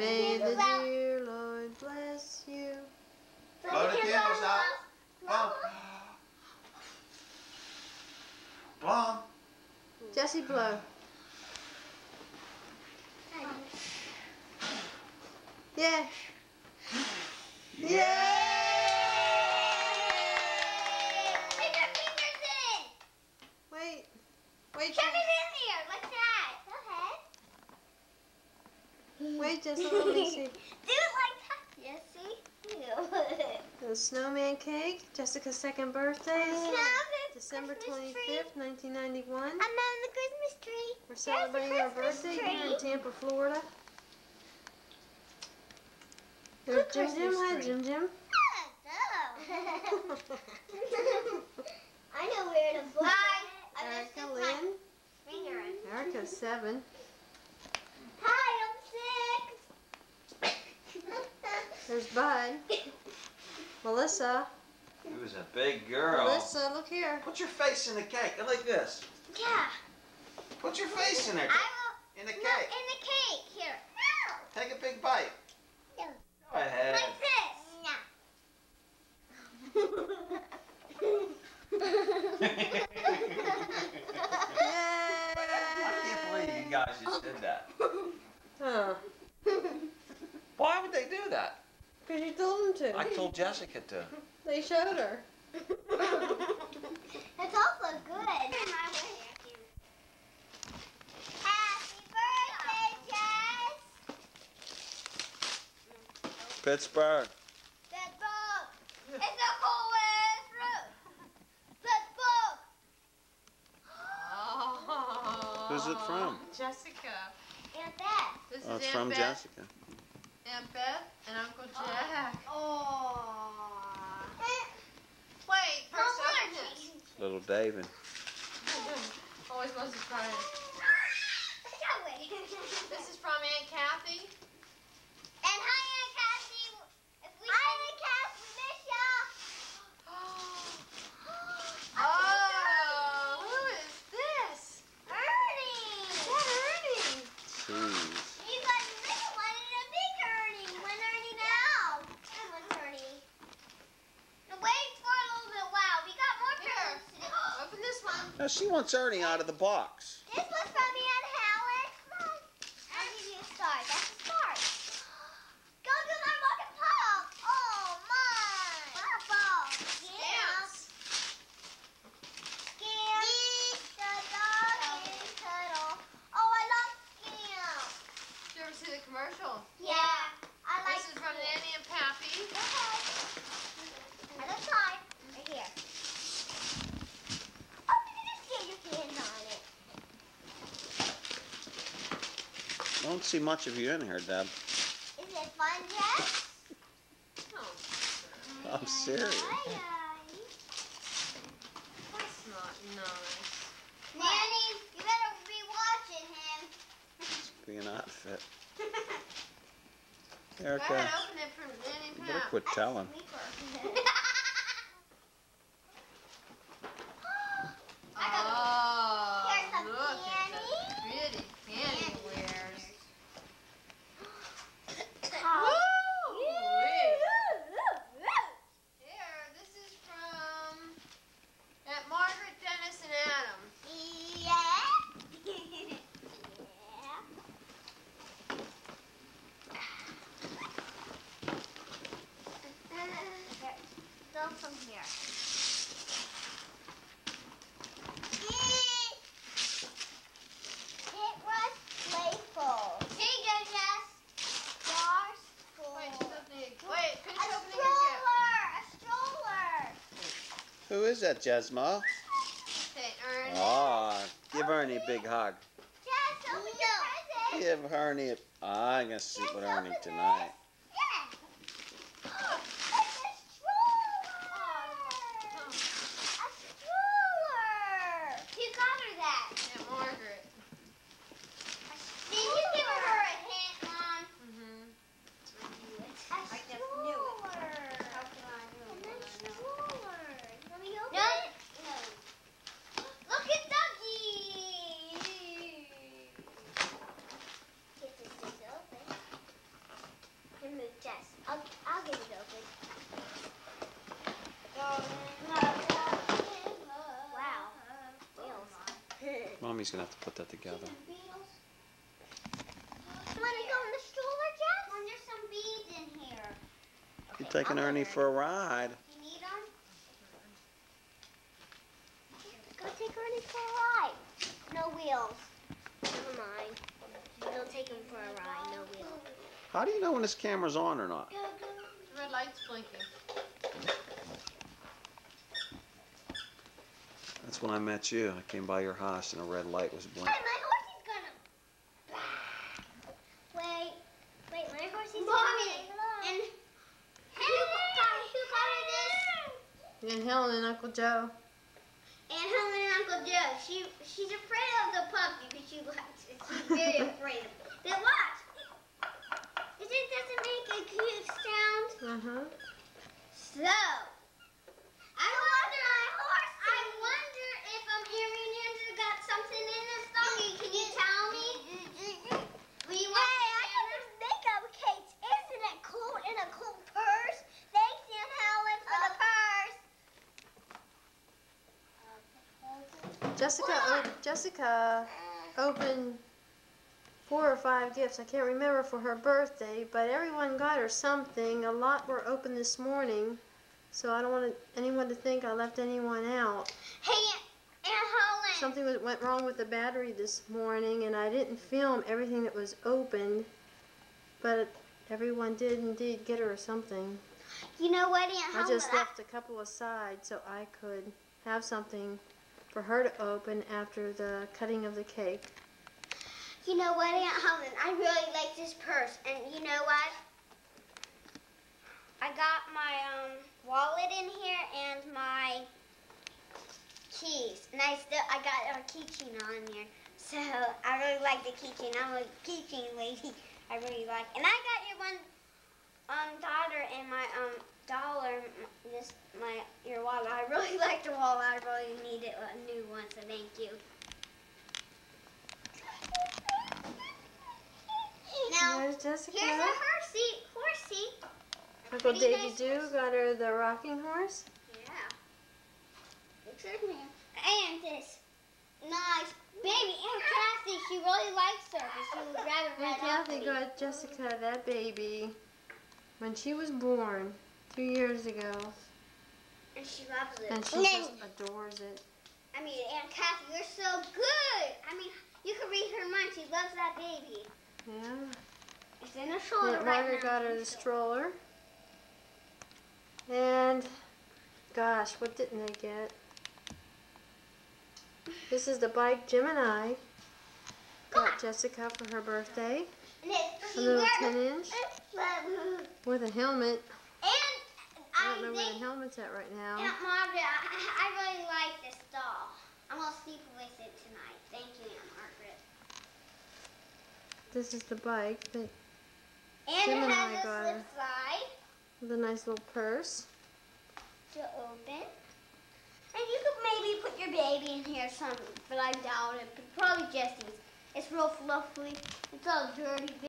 May the candles out. dear Lord bless you. Blow the candles out. Blow. Blow 'em. Jesse, blow. Yeah. Stick your fingers in. Wait. Wait, Shove it in here like that. Go ahead. Wait, Jesse, let me see. Do it like that. Yes, see? The snowman cake, Jessica's second birthday. December Christmas tree. 25th, 1991. And then the Christmas tree. We're celebrating our birthday here in. Tampa, Florida. There's Jim Jim. Hi, tree. Jim Jim. I know where to Hi. Erica Lynn. Erica's seven. Hi, I'm six. There's Bud. Melissa. He was a big girl. Melissa, look here. Put your face in the cake. I like this. yeah. Put your face in I there. will. In the No, cake. in the cake. Here. No. Take a big bite. No. Go ahead. Like this. I Yay! can't believe you guys just did that. Huh. Why would they do that? Because you told them to. I told Jessica to. They showed her. It's also good. Happy birthday, Jess! Pittsburgh. That book. It's a coolest fruit. That book. Who's it from? Jessica. And that. This Oh, is it's Aunt from Beth, Jessica. Aunt Beth and Uncle oh. Jack. Oh. Wait, How first open much? this. Little David. Always wants to try it. Go away. This is from Aunt Kathy. And hi, Aunt Cassie. If we hi, Aunt Cass. We miss ya. Oh, who is this? Ernie. Is that Ernie? Jeez. You got a little one and a big Ernie. One Ernie now. And one Ernie. Now wait for a little bit while. We got more Here, presents to do. open this one. Now she wants Ernie out of the box. This was from Aunt Helen. Come on. I'll give you a star. That's a star. Go do my rocket pop. Oh, mine. Purple. Stamps. Scamp. The dog and turtle. Oh, I love Scamp. Did you ever see the commercial? Yeah. I like This is from Nanny and Pappy. Okay. Another time. Right here. Oh, look at this. Get your hands on it. I don't see much of you in here, Deb. Is it fun, Jess? Oh, I'm serious. Aye, that's not nice. Nanny, you better be watching him. Be an outfit. Go Erica, ahead, open it for Nanny you better quit telling. Oh, Here's some look at candy. the pretty candy wears. Oh. Here, this is from Aunt Margaret, Dennis, and Adam. Yeah. yeah. Go from here. It was playful. Here you go, Jess. Stars full. Wait, something. Wait, A finish opening your gift. stroller! A stroller! Who is that, Jesma? Ah, give Ernie a big hug. Jess, open your present! Give Ernie a. Ah, I'm gonna sleep with Ernie tonight. Yeah! It's a stroller! A stroller! Who got her that? Aunt Margaret. Did you give her a hint, Mom? Mm-hmm. A I just knew it. stroller. How can I know? And when a I know? stroller. Let me open it. Look at Dougie! Get this thing open. Mommy's gonna have to put that together. Beetles. Want to go in the stroller, Jess? Well, there's some beads in here. You're taking I'll Ernie for a ride. You need them? Go take Ernie for a ride. No wheels. Never mind. We'll take him for a ride. No wheels. How do you know when this camera's on or not? The red light's blinking. That's when I met you. I came by your house and a red light was blinking. Hey, blinking. my horse is gonna. Wait, wait, my horse is Mommy, gonna. And who got who got her this? And Helen and Uncle Joe. And Helen and Uncle Joe. She she's afraid of the puppy because she likes it. She's very afraid of it. Then watch. Does it doesn't make a cute sound? Uh huh. So, I wonder, I wonder if um, Erin Andrew got something in this doggy. Can you tell me? Will you hey, I got this makeup case. Isn't it cool? In a cool purse. Thanks, Aunt Helen, for the purse. Jessica, Jessica opened four or five gifts. I can't remember for her birthday, but everyone got her something. A lot were opened this morning, so I don't want anyone to think I left anyone out. Hey, Aunt, Helen. Something went wrong with the battery this morning, and I didn't film everything that was opened, but everyone did indeed get her something. You know what, Aunt Helen? I just left a couple aside so I could have something for her to open after the cutting of the cake. You know what, Aunt Helen? I really like this purse, and you know what? I got my um wallet in here and my keys, and I still I got our keychain on here. So I really like the keychain. I'm a keychain lady. I really like, and I got your one um daughter and my um dollar this my your wallet. I really like the wallet. I really needed a new one, so thank you. Now. There's Jessica. Here's a horsey. Horsey. Uncle Davy horse. got her the rocking horse. Yeah. Pictures me. And this nice baby. Aunt Kathy, she really likes her, she would rather And Kathy got Jessica that baby when she was born years ago, And she loves it. and she And just adores it. I mean, Aunt Kathy, you're so good. I mean, you can read her mind. She loves that baby. Yeah. It's in her shoulder Aunt right Margaret got her the stroller. And gosh, what didn't they get? This is the bike Jim and I got Jessica for her birthday. A little 10 inch with a helmet. Don't know where the helmet's at right now. Aunt Margaret, I, I really like this doll. I'm gonna sleep with it tonight. Thank you, Aunt Margaret. This is the bike that, And Jim it and has I a got slip her. with a nice little purse. to open. And you could maybe put your baby in here or something, but I doubt it. But probably Jesse's. It's real fluffy. It's all dirty.